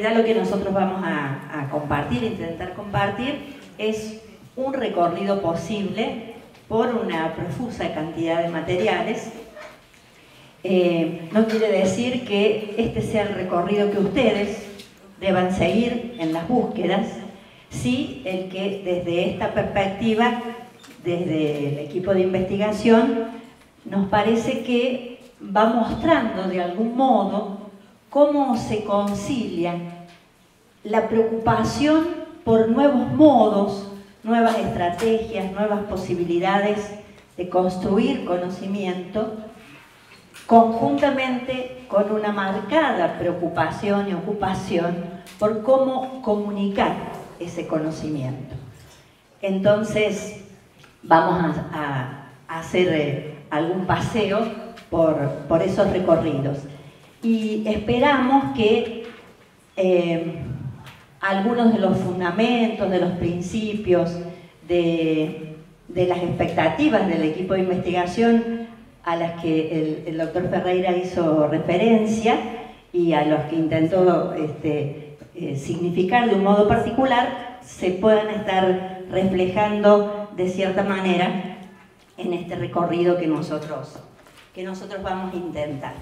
Lo que nosotros vamos a, compartir, intentar compartir, es un recorrido posible por una profusa cantidad de materiales. Eh, no quiere decir que este sea el recorrido que ustedes deban seguir en las búsquedas, sí el que desde esta perspectiva, desde el equipo de investigación, nos parece que va mostrando de algún modo cómo se concilia la preocupación por nuevos modos, nuevas estrategias, nuevas posibilidades de construir conocimiento, conjuntamente con una marcada preocupación y ocupación por cómo comunicar ese conocimiento. Entonces, vamos a, hacer eh, algún paseo por, por esos recorridos y esperamos que eh, algunos de los fundamentos, de los principios, de, las expectativas del equipo de investigación a las que el, doctor Ferreira hizo referencia y a los que intentó este, eh, significar de un modo particular, se puedan estar reflejando de cierta manera en este recorrido que nosotros, que nosotros vamos a intentar.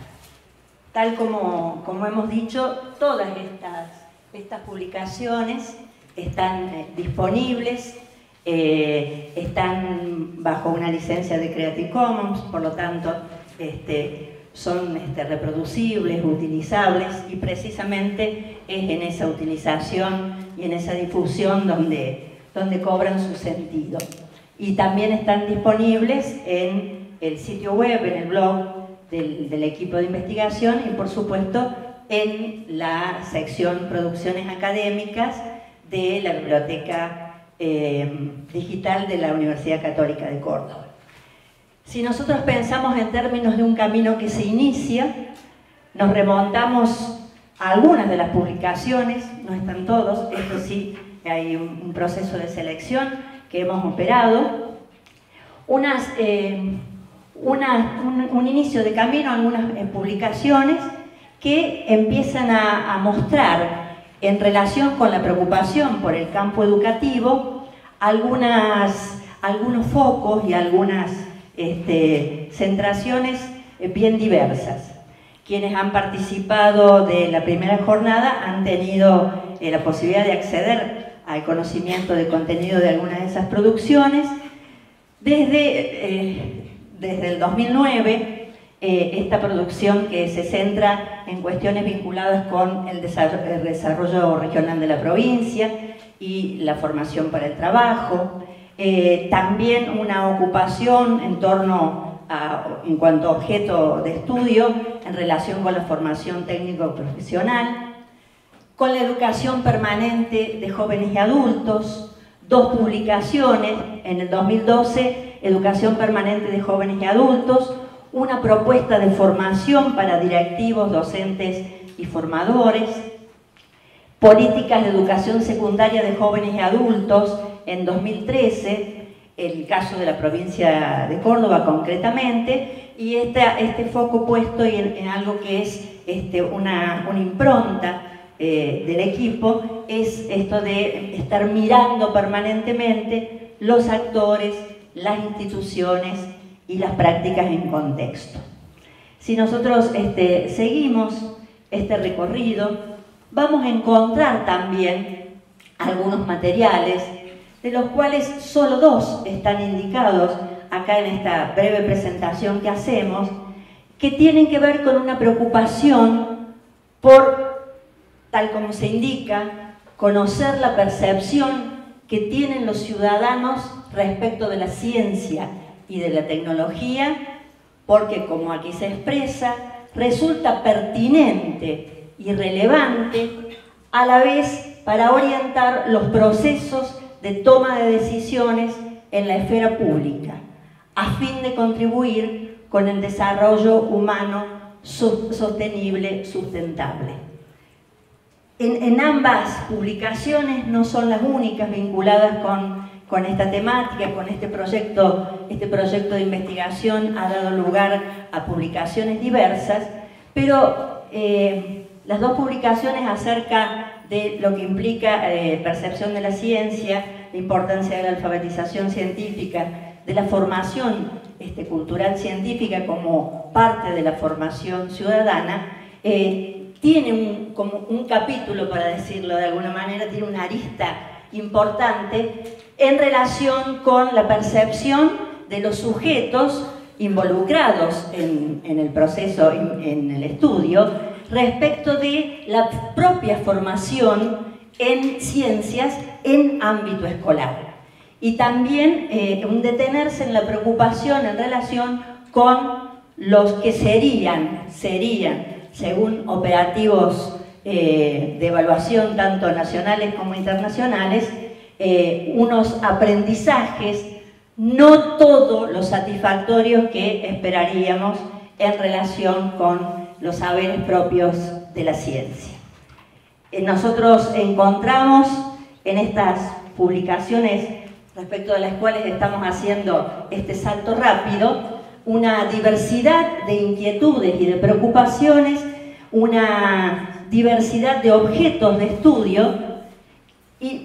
Tal como, hemos dicho, todas estas, estas publicaciones están eh, disponibles, eh, están bajo una licencia de Creative Commons, por lo tanto este, son este, reproducibles, utilizables y precisamente es en esa utilización y en esa difusión donde, donde cobran su sentido. Y también están disponibles en el sitio web, en el blog del, equipo de investigación y por supuesto en la sección Producciones Académicas de la Biblioteca eh, Digital de la Universidad Católica de Córdoba. Si nosotros pensamos en términos de un camino que se inicia, nos remontamos a algunas de las publicaciones, no están todos, esto sí, hay un, proceso de selección que hemos operado, unas eh, un, inicio de camino, algunas eh, publicaciones que empiezan a, mostrar en relación con la preocupación por el campo educativo algunos focos y algunas este, centraciones eh, bien diversas. Quienes han participado de la primera jornada han tenido eh, la posibilidad de acceder al conocimiento del contenido de algunas de esas producciones, desde desde el 2009 eh, esta producción que se centra en cuestiones vinculadas con el desarrollo, regional de la provincia y la formación para el trabajo, eh, también una ocupación en torno a, en cuanto a objeto de estudio en relación con la formación técnico-profesional, con la educación permanente de jóvenes y adultos, dos publicaciones en el 2012 educación permanente de jóvenes y adultos, una propuesta de formación para directivos, docentes y formadores, políticas de educación secundaria de jóvenes y adultos en 2013, el caso de la provincia de Córdoba concretamente, y este foco puesto en, algo que es este, una, impronta eh, del equipo, es esto de estar mirando permanentemente los actores, las instituciones y las prácticas en contexto. Si nosotros este, seguimos este recorrido, vamos a encontrar también algunos materiales, de los cuales solo dos están indicados acá en esta breve presentación que hacemos, que tienen que ver con una preocupación por, tal como se indica, conocer la percepción que tienen los ciudadanos respecto de la ciencia y de la tecnología, porque como aquí se expresa, resulta pertinente y relevante a la vez para orientar los procesos de toma de decisiones en la esfera pública, a fin de contribuir con el desarrollo humano sostenible, sustentable. En, ambas publicaciones no son las únicas vinculadas con, con, esta temática, con este proyecto, este proyecto de investigación ha dado lugar a publicaciones diversas, pero eh, las dos publicaciones acerca de lo que implica eh, percepción de la ciencia, la importancia de la alfabetización científica, de la formación este, cultural científica como parte de la formación ciudadana, eh, tiene como un capítulo, para decirlo de alguna manera, tiene una arista importante en relación con la percepción de los sujetos involucrados en, el proceso, en, el estudio, respecto de la propia formación en ciencias en ámbito escolar. Y también eh, un detenerse en la preocupación en relación con los que serían, serían, según operativos eh, de evaluación tanto nacionales como internacionales, eh, unos aprendizajes no todos los satisfactorios que esperaríamos en relación con los saberes propios de la ciencia. Eh, nosotros encontramos en estas publicaciones respecto de las cuales estamos haciendo este salto rápido, una diversidad de inquietudes y de preocupaciones, una diversidad de objetos de estudio,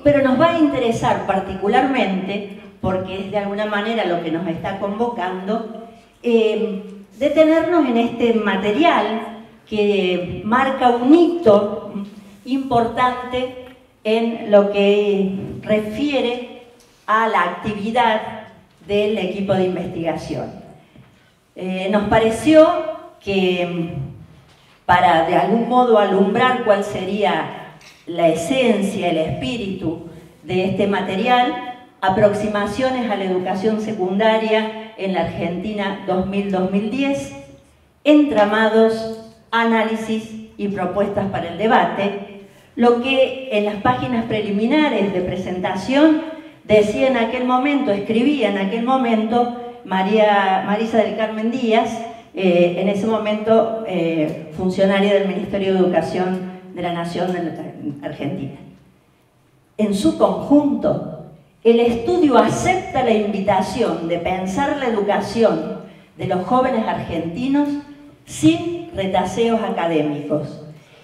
pero nos va a interesar particularmente porque es de alguna manera lo que nos está convocando, eh, detenernos en este material que marca un hito importante en lo que refiere a la actividad del equipo de investigación. Eh, nos pareció que para de algún modo alumbrar cuál sería la esencia, el espíritu de este material, aproximaciones a la educación secundaria en la Argentina 2000-2010, entramados, análisis y propuestas para el debate, lo que en las páginas preliminares de presentación decía en aquel momento, escribía en aquel momento María, Marisa del Carmen Díaz, eh, en ese momento eh, funcionaria del Ministerio de Educación de la Nación de Argentina. En su conjunto, el estudio acepta la invitación de pensar la educación de los jóvenes argentinos sin retaseos académicos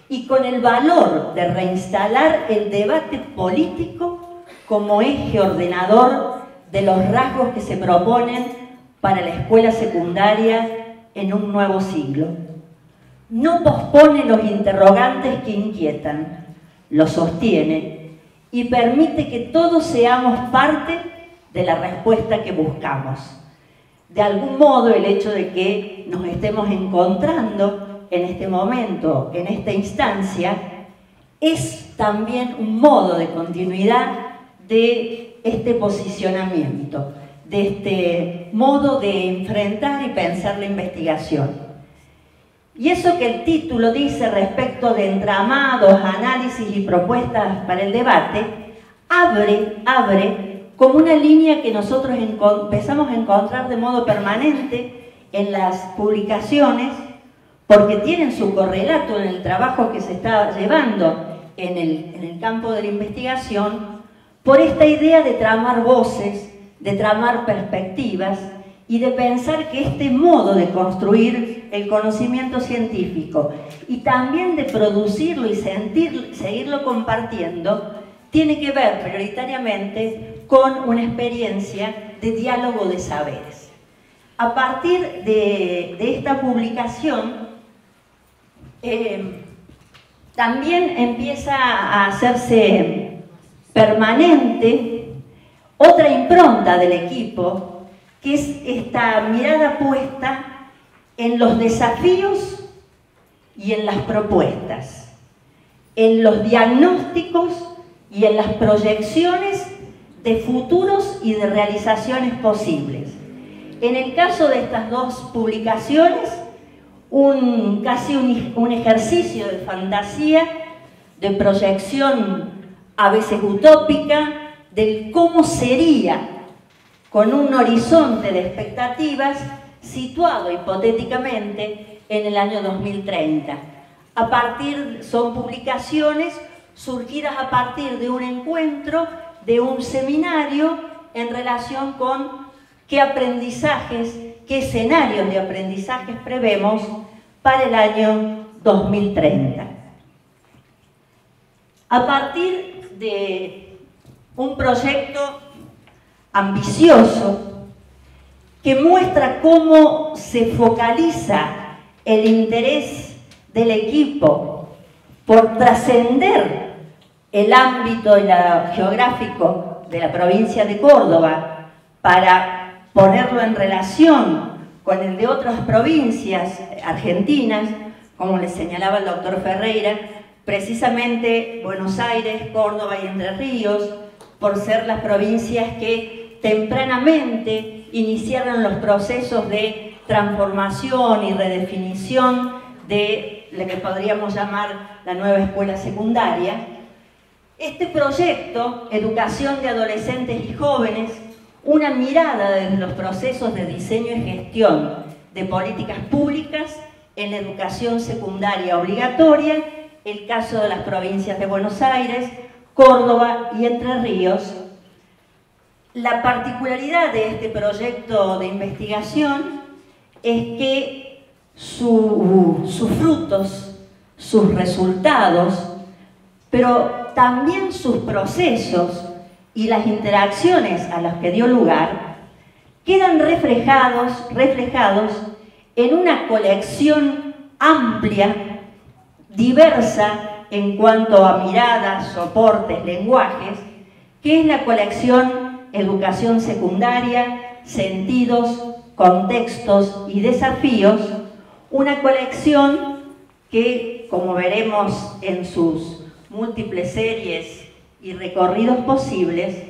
y con el valor de reinstalar el debate político como eje ordenador de los rasgos que se proponen para la escuela secundaria en un nuevo siglo. No pospone los interrogantes que inquietan, los sostiene y permite que todos seamos parte de la respuesta que buscamos. De algún modo el hecho de que nos estemos encontrando en este momento, en esta instancia, es también un modo de continuidad de este posicionamiento, de este modo de enfrentar y pensar la investigación. Y eso que el título dice respecto de entramados, análisis y propuestas para el debate, abre, abre como una línea que nosotros empezamos a encontrar de modo permanente en las publicaciones, porque tienen su correlato en el trabajo que se está llevando en el, en el campo de la investigación, por esta idea de tramar voces, de tramar perspectivas, y de pensar que este modo de construir el conocimiento científico y también de producirlo y seguirlo compartiendo, tiene que ver prioritariamente con una experiencia de diálogo de saberes. A partir de, esta publicación, eh, también empieza a hacerse permanente otra impronta del equipo que es esta mirada puesta en los desafíos y en las propuestas, en los diagnósticos y en las proyecciones de futuros y de realizaciones posibles. En el caso de estas dos publicaciones, un, casi un, un ejercicio de fantasía, de proyección a veces utópica, del cómo sería con un horizonte de expectativas situado hipotéticamente en el año 2030. A partir, son publicaciones surgidas a partir de un encuentro, de un seminario en relación con qué aprendizajes, qué escenarios de aprendizajes prevemos para el año 2030. A partir de un proyecto ambicioso que muestra cómo se focaliza el interés del equipo por trascender el ámbito geográfico de la provincia de Córdoba para ponerlo en relación con el de otras provincias argentinas, como le señalaba el doctor Ferreira, precisamente Buenos Aires, Córdoba y Entre Ríos, por ser las provincias que tempranamente iniciaron los procesos de transformación y redefinición de lo que podríamos llamar la nueva escuela secundaria. Este proyecto, Educación de Adolescentes y Jóvenes, una mirada desde los procesos de diseño y gestión de políticas públicas en educación secundaria obligatoria, el caso de las provincias de Buenos Aires, Córdoba y Entre Ríos. La particularidad de este proyecto de investigación es que sus frutos, sus resultados, pero también sus procesos y las interacciones a las que dio lugar quedan reflejados, reflejados en una colección amplia, diversa en cuanto a miradas, soportes, lenguajes, que es la colección Educación Secundaria, Sentidos, Contextos y Desafíos, una colección que, como veremos en sus múltiples series y recorridos posibles,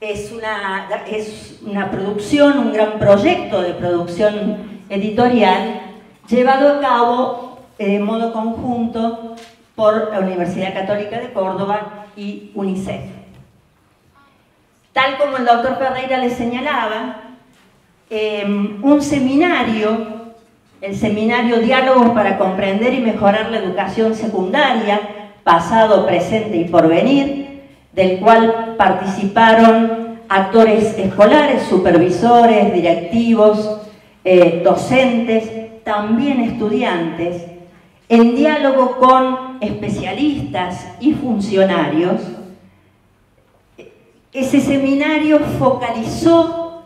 es una, es una producción, un gran proyecto de producción editorial llevado a cabo de modo conjunto por la Universidad Católica de Córdoba y UNICEF. Tal como el doctor Ferreira le señalaba, em, un seminario el seminario Diálogos para comprender y mejorar la educación secundaria, pasado, presente y porvenir, del cual participaron actores escolares, supervisores, directivos, eh, docentes, también estudiantes, en diálogo con especialistas y funcionarios. Ese seminario focalizó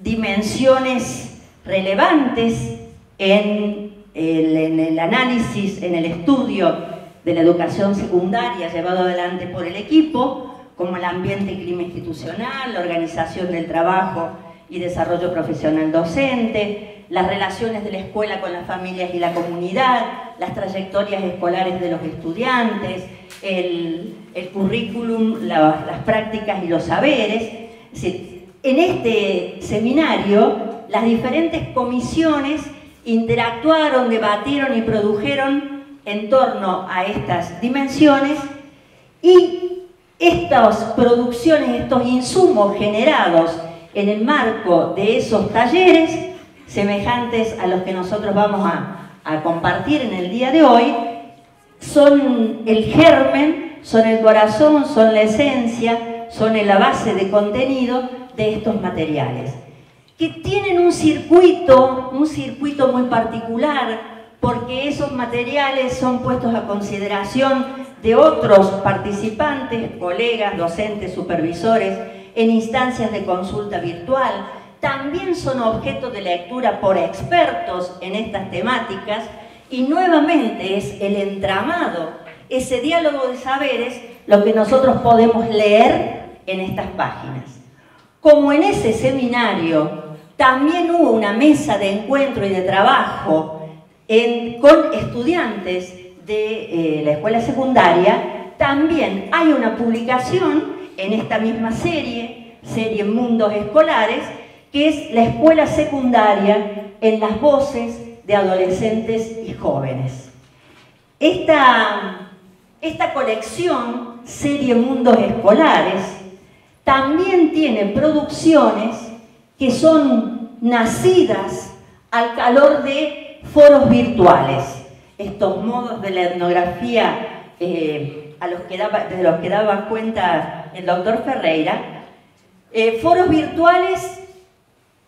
dimensiones relevantes en el, análisis, en el estudio de la educación secundaria llevado adelante por el equipo, como el ambiente y clima institucional, la organización del trabajo y desarrollo profesional docente, las relaciones de la escuela con las familias y la comunidad, las trayectorias escolares de los estudiantes, el, currículum, las prácticas y los saberes. En este seminario, las diferentes comisiones interactuaron, debatieron y produjeron en torno a estas dimensiones y estas producciones, estos insumos generados en el marco de esos talleres, semejantes a los que nosotros vamos a, compartir en el día de hoy, son el germen, son el corazón, son la esencia, son la base de contenido de estos materiales que tienen un circuito, un circuito muy particular, porque esos materiales son puestos a consideración de otros participantes, colegas, docentes, supervisores, en instancias de consulta virtual. También son objeto de lectura por expertos en estas temáticas y nuevamente es el entramado, ese diálogo de saberes, lo que nosotros podemos leer en estas páginas. Como en ese seminario también hubo una mesa de encuentro y de trabajo con estudiantes de eh, la escuela secundaria. También hay una publicación en esta misma serie, serie Mundos Escolares, que es la escuela secundaria en las voces de adolescentes y jóvenes. Esta, esta colección, serie Mundos Escolares, también tiene producciones que son nacidas al calor de foros virtuales. Estos modos de la etnografía eh, a los que daba, de los que daba cuenta el doctor Ferreira. Eh, foros virtuales,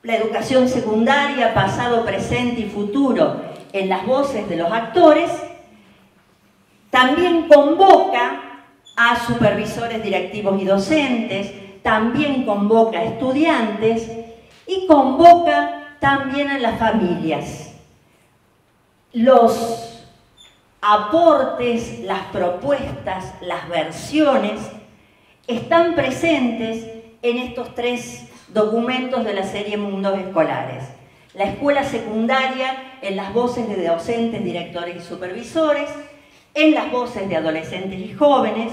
la educación secundaria, pasado, presente y futuro en las voces de los actores, también convoca a supervisores directivos y docentes, también convoca a estudiantes y convoca también a las familias. Los aportes, las propuestas, las versiones están presentes en estos tres documentos de la serie Mundos Escolares. La escuela secundaria en las voces de docentes, directores y supervisores, en las voces de adolescentes y jóvenes,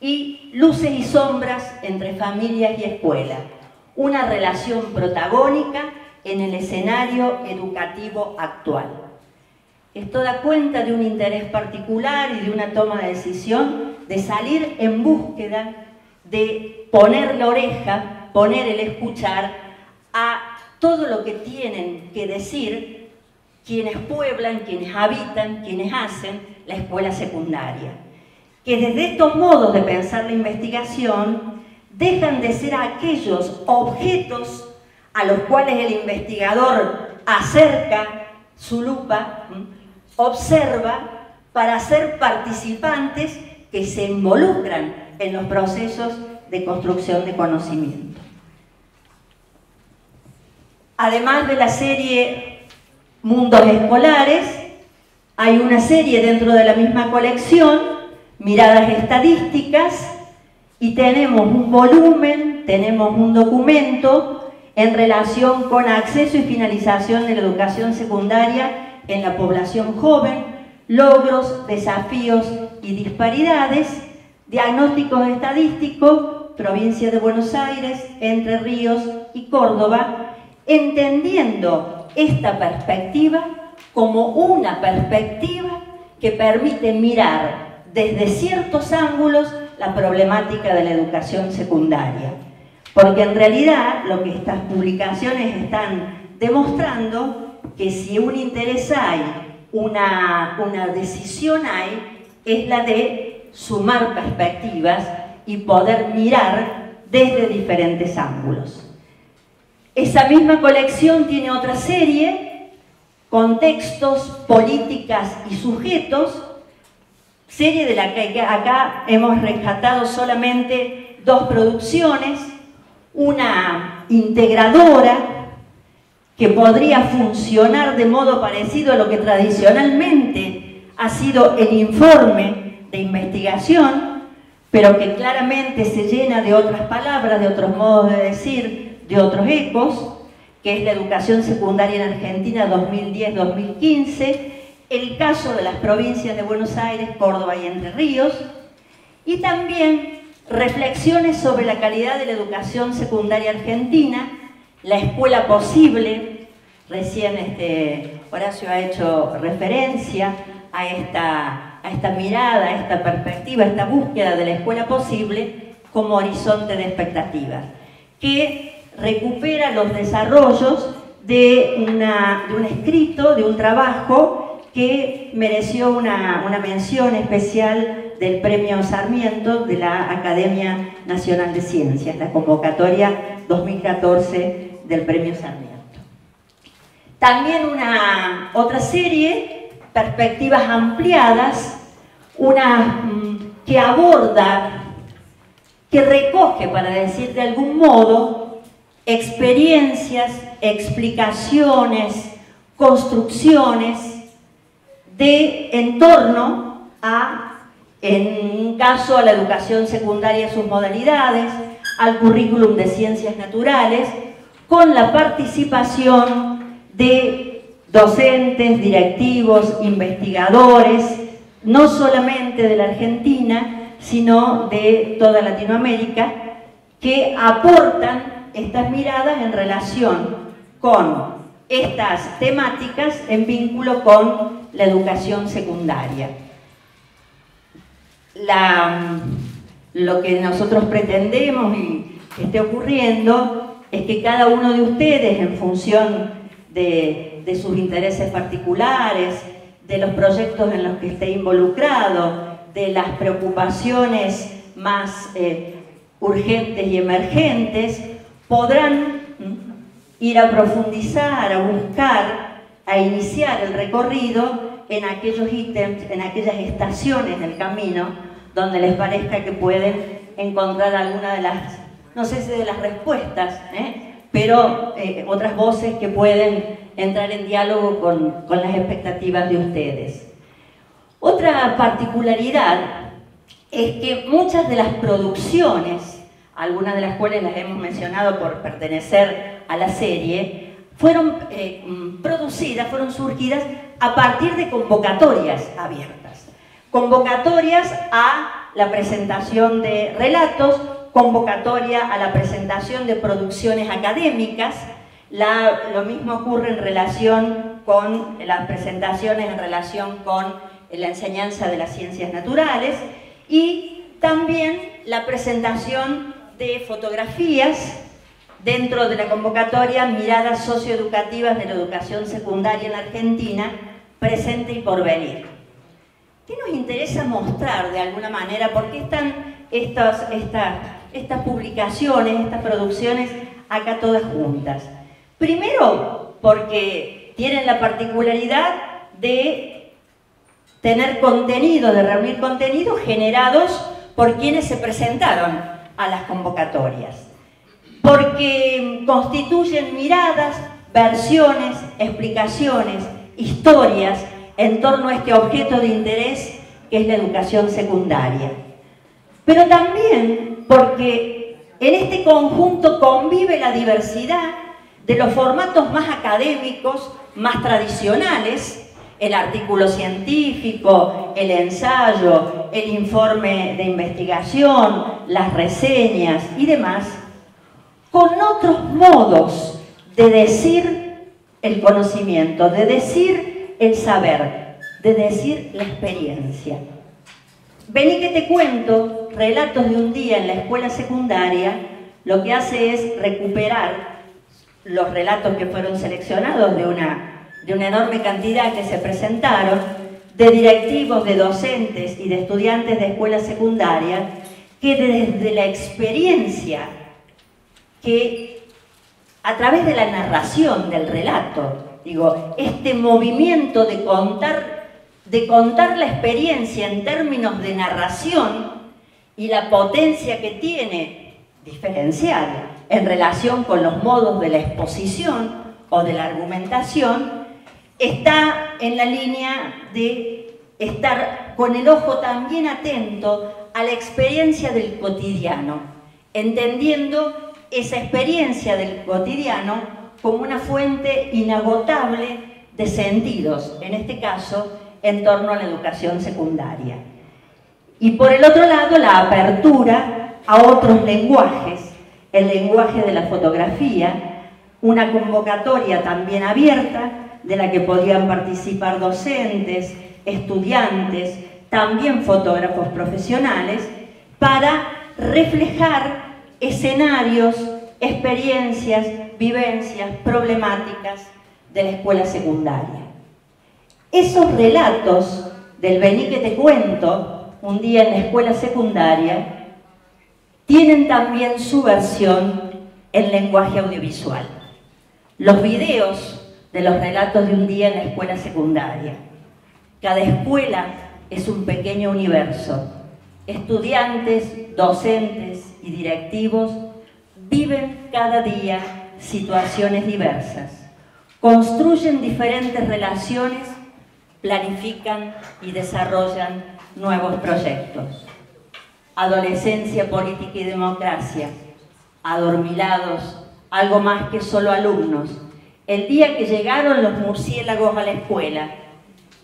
y luces y sombras entre familias y escuela. Una relación protagónica en el escenario educativo actual. Esto da cuenta de un interés particular y de una toma de decisión de salir en búsqueda de poner la oreja, poner el escuchar a todo lo que tienen que decir quienes pueblan, quienes habitan, quienes hacen la escuela secundaria. Que desde estos modos de pensar la investigación dejan de ser aquellos objetos a los cuales el investigador acerca su lupa, observa para ser participantes que se involucran en los procesos de construcción de conocimiento. Además de la serie Mundos Escolares, hay una serie dentro de la misma colección, Miradas Estadísticas, y tenemos un volumen, tenemos un documento en relación con acceso y finalización de la educación secundaria en la población joven, logros, desafíos y disparidades, diagnósticos estadísticos, provincia de Buenos Aires, Entre Ríos y Córdoba, entendiendo esta perspectiva como una perspectiva que permite mirar desde ciertos ángulos la problemática de la educación secundaria. Porque en realidad lo que estas publicaciones están demostrando que si un interés hay, una, una decisión hay, es la de sumar perspectivas y poder mirar desde diferentes ángulos. Esa misma colección tiene otra serie, contextos, políticas y sujetos, serie de la que acá hemos rescatado solamente dos producciones, una integradora que podría funcionar de modo parecido a lo que tradicionalmente ha sido el informe de investigación, pero que claramente se llena de otras palabras, de otros modos de decir, de otros ecos, que es la educación secundaria en Argentina 2010-2015, el caso de las provincias de Buenos Aires, Córdoba y Entre Ríos, y también reflexiones sobre la calidad de la educación secundaria argentina, la escuela posible, recién este, Horacio ha hecho referencia a esta, a esta mirada, a esta perspectiva, a esta búsqueda de la escuela posible como horizonte de expectativas, que recupera los desarrollos de, un escrito, de un trabajo que mereció una, una mención especial del Premio Sarmiento de la Academia Nacional de Ciencias, la convocatoria 2014 del Premio Sarmiento. También una otra serie, Perspectivas Ampliadas, una mm, que aborda, que recoge, para decir de algún modo, experiencias, explicaciones, construcciones de en torno a, en un caso, a la educación secundaria sus modalidades, al currículum de ciencias naturales, con la participación de docentes, directivos, investigadores, no solamente de la Argentina, sino de toda Latinoamérica, que aportan estas miradas en relación con estas temáticas en vínculo con la educación secundaria. lo que nosotros pretendemos y que esté ocurriendo es que cada uno de ustedes, en función de, sus intereses particulares, de los proyectos en los que esté involucrado, de las preocupaciones más eh, urgentes y emergentes, podrán ir a profundizar, a buscar, a iniciar el recorrido en aquellos ítems, en aquellas estaciones del camino donde les parezca que pueden encontrar alguna de las, no sé si de las respuestas, ¿eh? pero eh, otras voces que pueden entrar en diálogo con, con las expectativas de ustedes. Otra particularidad es que muchas de las producciones, algunas de las cuales las hemos mencionado por pertenecer a la serie, fueron eh, producidas, fueron surgidas a partir de convocatorias abiertas. Convocatorias a la presentación de relatos, convocatoria a la presentación de producciones académicas, lo mismo ocurre en relación con las presentaciones en relación con la enseñanza de las ciencias naturales y también la presentación de fotografías dentro de la convocatoria Miradas socioeducativas de la educación secundaria en Argentina, presente y por venir. ¿Qué nos interesa mostrar de alguna manera? ¿Por qué están estas, estas publicaciones, estas producciones acá todas juntas? Primero, porque tienen la particularidad de tener contenido, de reunir contenidos generados por quienes se presentaron a las convocatorias. Porque constituyen miradas, versiones, explicaciones, historias en torno a este objeto de interés que es la educación secundaria. Pero también porque en este conjunto convive la diversidad de los formatos más académicos, más tradicionales, el artículo científico, el ensayo, el informe de investigación, las reseñas y demás, con otros modos de decir el conocimiento, de decir el saber, de decir la experiencia. Vení que te cuento relatos de un día en la escuela secundaria, lo que hace es recuperar los relatos que fueron seleccionados de una, de una enorme cantidad que se presentaron, de directivos, de docentes y de estudiantes de escuela secundaria, que desde la experiencia, que a través de la narración del relato, Digo, este movimiento de contar, de contar la experiencia en términos de narración y la potencia que tiene diferencial en relación con los modos de la exposición o de la argumentación, está en la línea de estar con el ojo también atento a la experiencia del cotidiano, entendiendo esa experiencia del cotidiano como una fuente inagotable de sentidos, en este caso en torno a la educación secundaria. Y por el otro lado, la apertura a otros lenguajes, el lenguaje de la fotografía, una convocatoria también abierta de la que podían participar docentes, estudiantes, también fotógrafos profesionales, para reflejar escenarios, experiencias, vivencias, problemáticas de la escuela secundaria. Esos relatos del vení que te cuento un día en la escuela secundaria tienen también su versión en lenguaje audiovisual. Los videos de los relatos de un día en la escuela secundaria. Cada escuela es un pequeño universo. Estudiantes, docentes y directivos viven cada día situaciones diversas, construyen diferentes relaciones, planifican y desarrollan nuevos proyectos. Adolescencia, política y democracia, adormilados, algo más que solo alumnos. El día que llegaron los murciélagos a la escuela,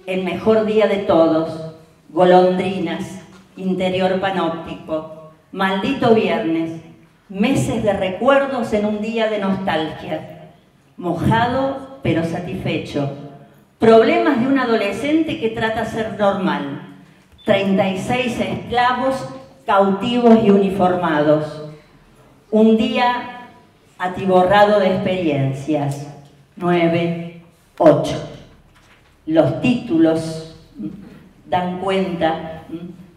el mejor día de todos, golondrinas, interior panóptico, maldito viernes, meses de recuerdos en un día de nostalgia, mojado pero satisfecho, problemas de un adolescente que trata de ser normal, 36 esclavos cautivos y uniformados, un día atiborrado de experiencias, 9, 8. Los títulos dan cuenta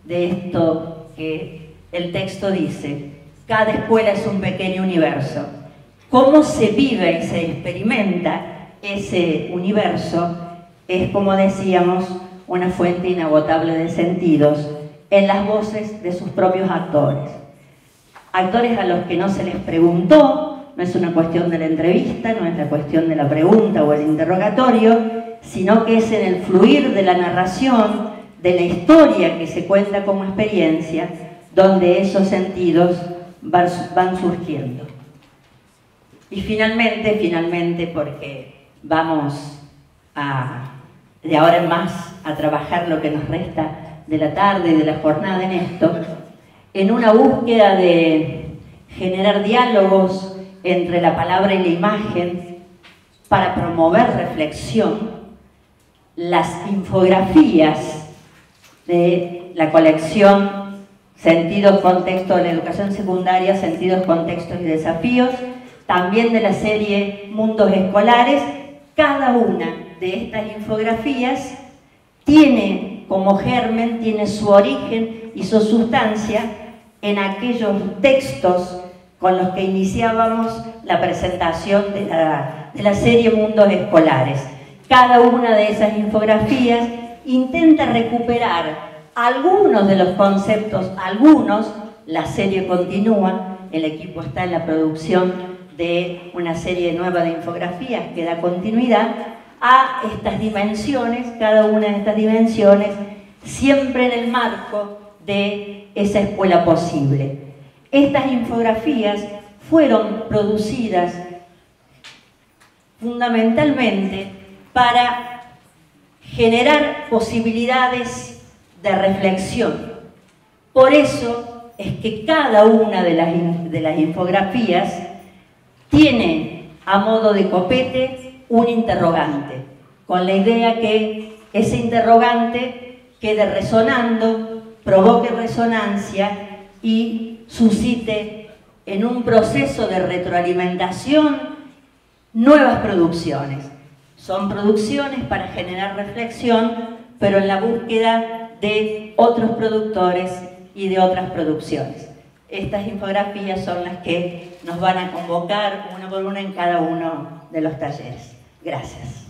de esto que el texto dice. Cada escuela es un pequeño universo. Cómo se vive y se experimenta ese universo es, como decíamos, una fuente inagotable de sentidos en las voces de sus propios actores. Actores a los que no se les preguntó, no es una cuestión de la entrevista, no es la cuestión de la pregunta o el interrogatorio, sino que es en el fluir de la narración, de la historia que se cuenta como experiencia, donde esos sentidos van surgiendo. Y finalmente, finalmente, porque vamos a, de ahora en más a trabajar lo que nos resta de la tarde y de la jornada en esto, en una búsqueda de generar diálogos entre la palabra y la imagen para promover reflexión, las infografías de la colección Sentidos, Contexto de la Educación Secundaria, Sentidos, Contextos y Desafíos, también de la serie Mundos Escolares, cada una de estas infografías tiene como germen, tiene su origen y su sustancia en aquellos textos con los que iniciábamos la presentación de la, serie Mundos Escolares. Cada una de esas infografías intenta recuperar algunos de los conceptos, algunos, la serie continúa, el equipo está en la producción de una serie nueva de infografías que da continuidad a estas dimensiones, cada una de estas dimensiones, siempre en el marco de esa escuela posible. Estas infografías fueron producidas fundamentalmente para generar posibilidades de reflexión. Por eso es que cada una de las, infografías tiene a modo de copete un interrogante, con la idea que ese interrogante quede resonando, provoque resonancia y suscite en un proceso de retroalimentación nuevas producciones. Son producciones para generar reflexión, pero en la búsqueda de otros productores y de otras producciones. Estas infografías son las que nos van a convocar una por una en cada uno de los talleres. Gracias.